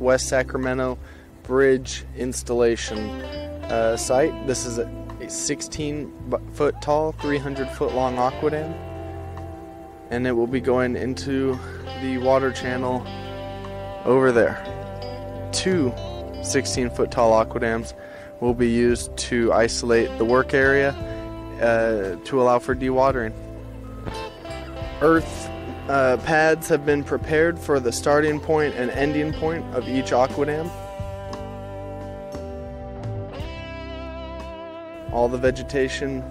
West Sacramento Bridge installation uh, site. This is a 16 foot tall, 300 foot long aquadam, and it will be going into the water channel over there. Two 16 foot tall aquadams will be used to isolate the work area uh, to allow for dewatering. Earth uh, pads have been prepared for the starting point and ending point of each aquadam. All the vegetation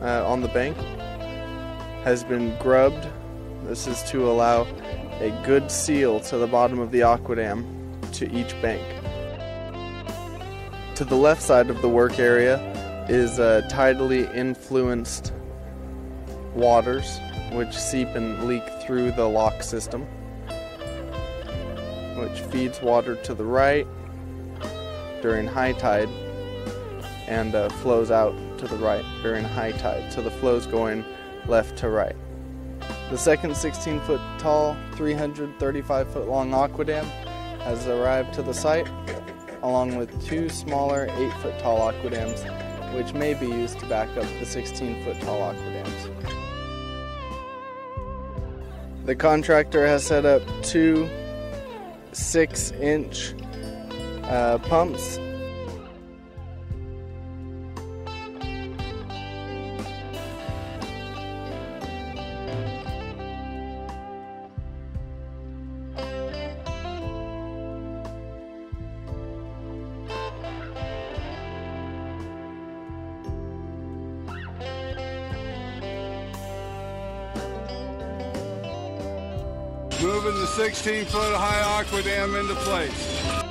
uh, on the bank has been grubbed. This is to allow a good seal to the bottom of the aquadam to each bank. To the left side of the work area is a tidally influenced waters which seep and leak through the lock system, which feeds water to the right during high tide and uh, flows out to the right during high tide. So the flow's going left to right. The second 16 foot tall, 335 foot long aqua dam has arrived to the site, along with two smaller 8 foot tall aqua dams, which may be used to back up the 16 foot tall aqua dams. The contractor has set up two 6 inch uh, pumps 16 foot high aqua dam into place.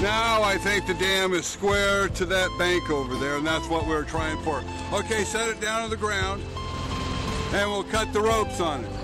Now I think the dam is square to that bank over there, and that's what we are trying for. Okay, set it down on the ground, and we'll cut the ropes on it.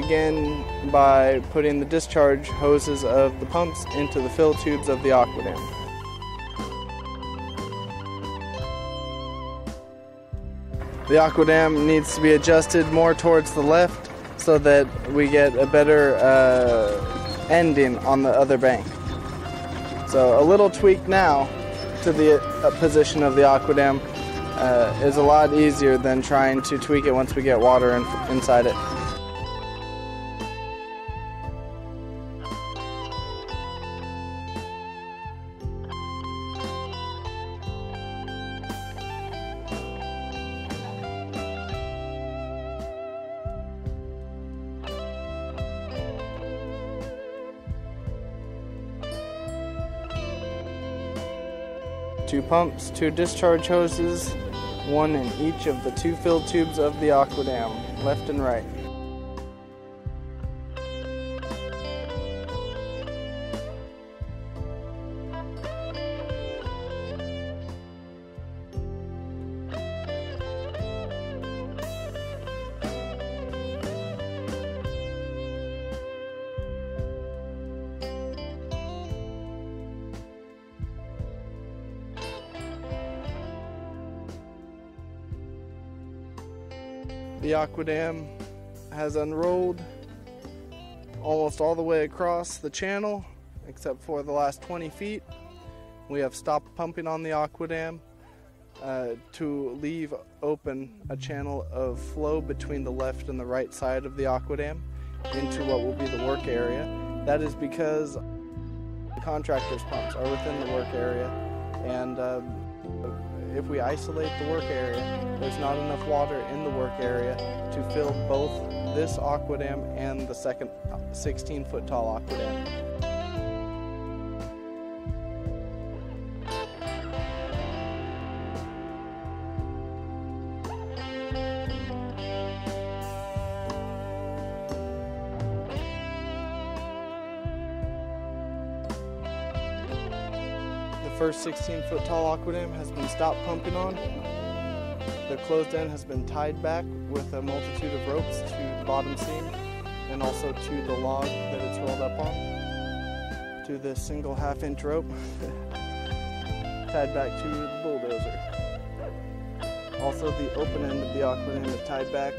Begin by putting the discharge hoses of the pumps into the fill tubes of the aquadam. The aquadam needs to be adjusted more towards the left so that we get a better uh, ending on the other bank. So a little tweak now to the uh, position of the aquadam uh, is a lot easier than trying to tweak it once we get water in, inside it. Two pumps, two discharge hoses, one in each of the two fill tubes of the aqua dam, left and right. The aqua dam has unrolled almost all the way across the channel, except for the last 20 feet. We have stopped pumping on the aquadam uh, to leave open a channel of flow between the left and the right side of the aquadam into what will be the work area. That is because the contractor's pumps are within the work area, and uh, if we isolate the work area, there's not enough water in the work area to fill both this aquadam and the second 16 foot tall aquadam. First 16 foot tall aquadam has been stopped pumping on. The closed end has been tied back with a multitude of ropes to the bottom seam and also to the log that it's rolled up on to this single half inch rope tied back to the bulldozer. Also the open end of the aquadam is tied back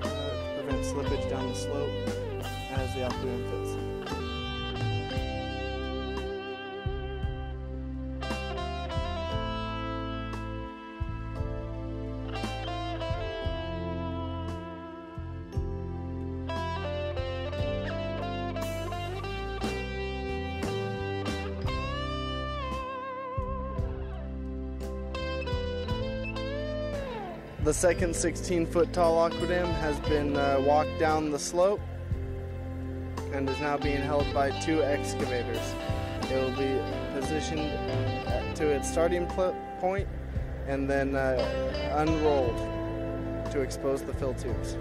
uh, to prevent slippage down the slope as the aquadam fits. The second 16 foot tall aquadam has been uh, walked down the slope and is now being held by two excavators. It will be positioned to its starting point and then uh, unrolled to expose the fill tubes.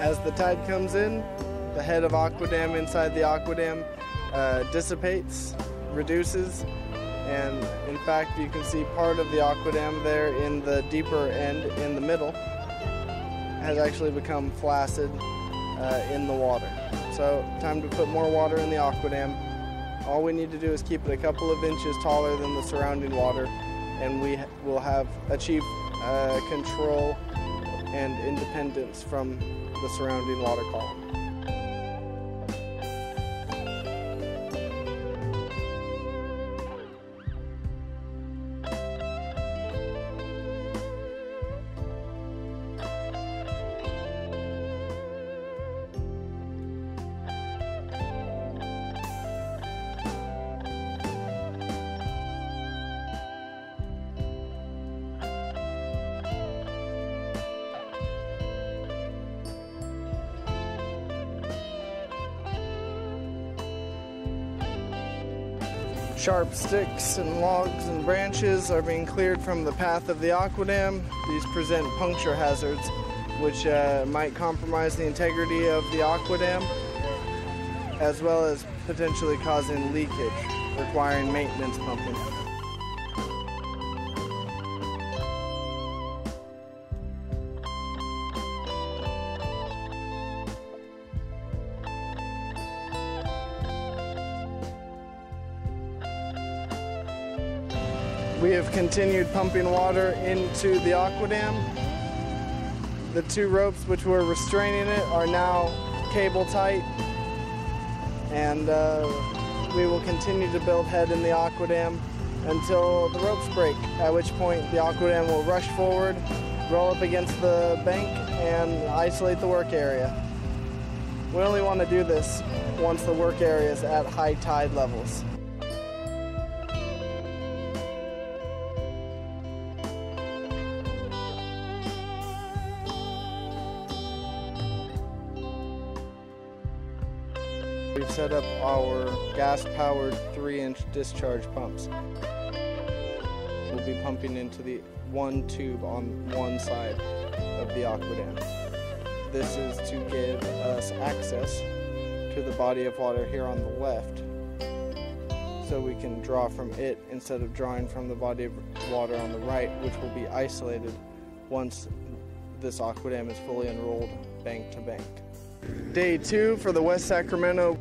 As the tide comes in, the head of aquadam inside the aquadam uh, dissipates, reduces, and in fact you can see part of the aquadam there in the deeper end in the middle has actually become flaccid uh, in the water. So time to put more water in the aquadam. All we need to do is keep it a couple of inches taller than the surrounding water and we will have achieved uh, control and independence from the surrounding water column. Sharp sticks and logs and branches are being cleared from the path of the aquadam. These present puncture hazards, which uh, might compromise the integrity of the aquadam, as well as potentially causing leakage, requiring maintenance pumping. We have continued pumping water into the aquadam. The two ropes which were restraining it are now cable tight and uh, we will continue to build head in the aquadam until the ropes break, at which point the aquadam will rush forward, roll up against the bank and isolate the work area. We only want to do this once the work area is at high tide levels. Set up our gas-powered 3-inch discharge pumps. We'll be pumping into the one tube on one side of the aquadam. This is to give us access to the body of water here on the left so we can draw from it instead of drawing from the body of water on the right, which will be isolated once this aqua dam is fully enrolled bank to bank. Day two for the West Sacramento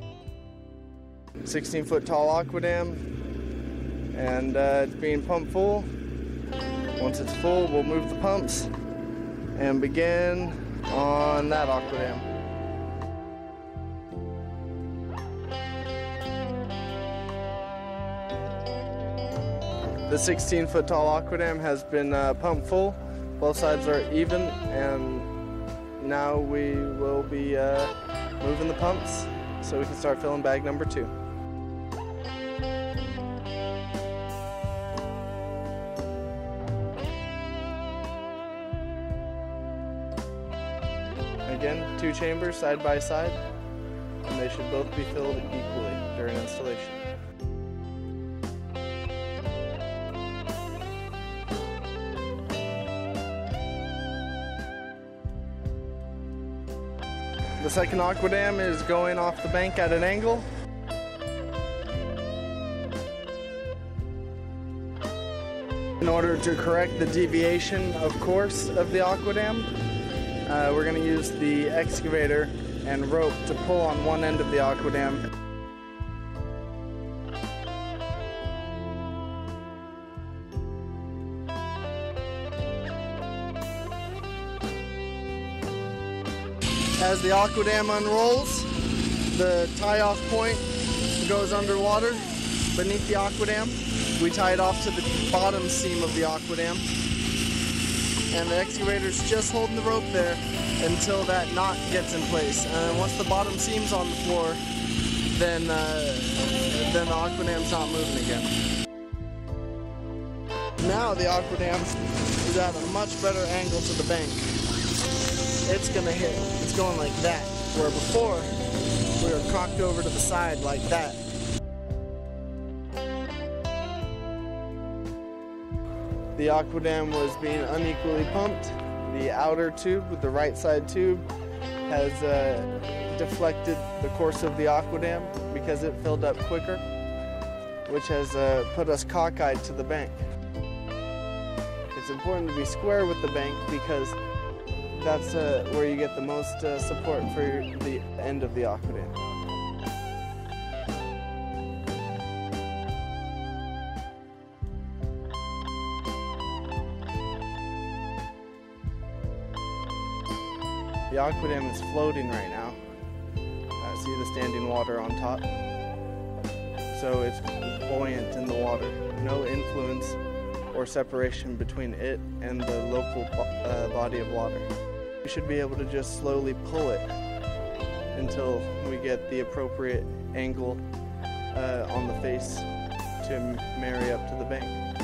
16 foot tall aqua dam, and uh, it's being pumped full. Once it's full, we'll move the pumps and begin on that aqua dam. The 16 foot tall aqua dam has been uh, pumped full. Both sides are even, and now we will be uh, moving the pumps so we can start filling bag number two. Two chambers side by side, and they should both be filled equally during installation. The second aqua dam is going off the bank at an angle. In order to correct the deviation of course of the aqua dam, uh, we're going to use the excavator and rope to pull on one end of the aqua dam. As the aqua dam unrolls, the tie-off point goes underwater beneath the aqua dam. We tie it off to the bottom seam of the aqua dam. And the excavator's just holding the rope there until that knot gets in place. And once the bottom seam's on the floor, then, uh, then the aqua dam's not moving again. Now the aqua dam is at a much better angle to the bank. It's gonna hit, it's going like that. Where before, we were cocked over to the side like that. The aquadam was being unequally pumped. The outer tube with the right side tube has uh, deflected the course of the aquadam because it filled up quicker, which has uh, put us cockeyed to the bank. It's important to be square with the bank because that's uh, where you get the most uh, support for the end of the aqua dam. The aqua dam is floating right now. Uh, see the standing water on top? So it's buoyant in the water. No influence or separation between it and the local bo uh, body of water. We should be able to just slowly pull it until we get the appropriate angle uh, on the face to marry up to the bank.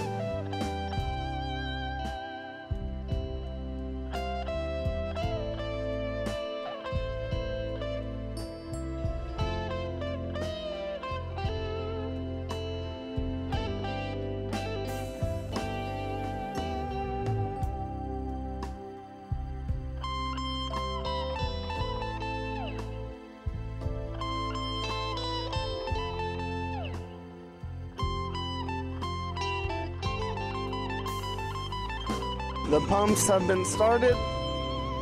The pumps have been started.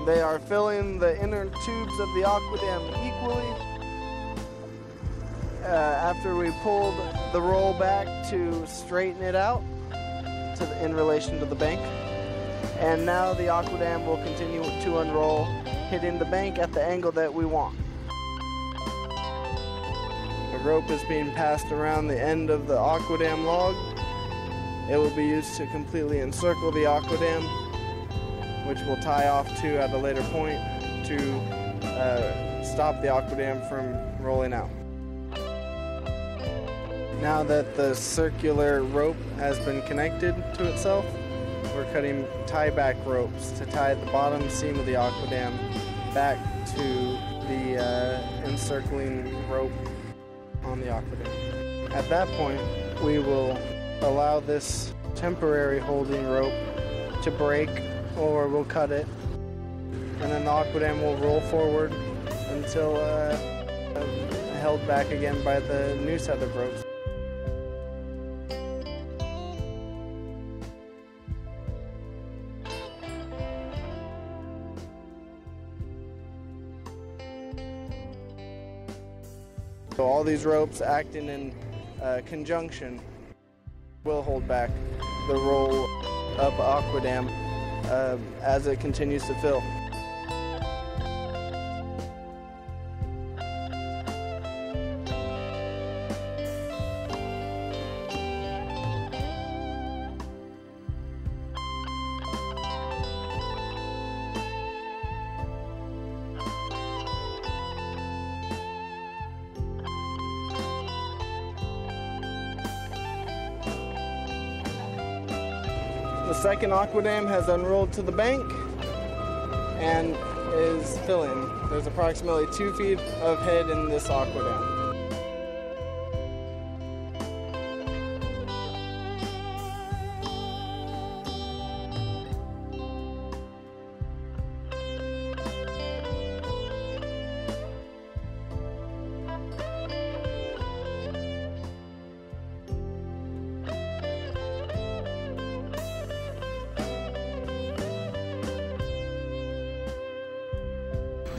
They are filling the inner tubes of the aqua dam equally. Uh, after we pulled the roll back to straighten it out to the, in relation to the bank. And now the aqua dam will continue to unroll, hitting the bank at the angle that we want. The rope is being passed around the end of the aqua dam log it will be used to completely encircle the aqua dam, which we'll tie off to at a later point to uh, stop the aqua dam from rolling out. Now that the circular rope has been connected to itself, we're cutting tie-back ropes to tie the bottom seam of the aqua dam back to the uh, encircling rope on the aqua dam. At that point, we will allow this temporary holding rope to break or we'll cut it. And then the aquadam end will roll forward until uh, uh, held back again by the new set of ropes. So all these ropes acting in uh, conjunction will hold back the roll up Aquadam uh, as it continues to fill. The second aqua has unrolled to the bank and is filling. There's approximately two feet of head in this aqua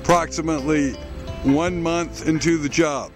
Approximately one month into the job.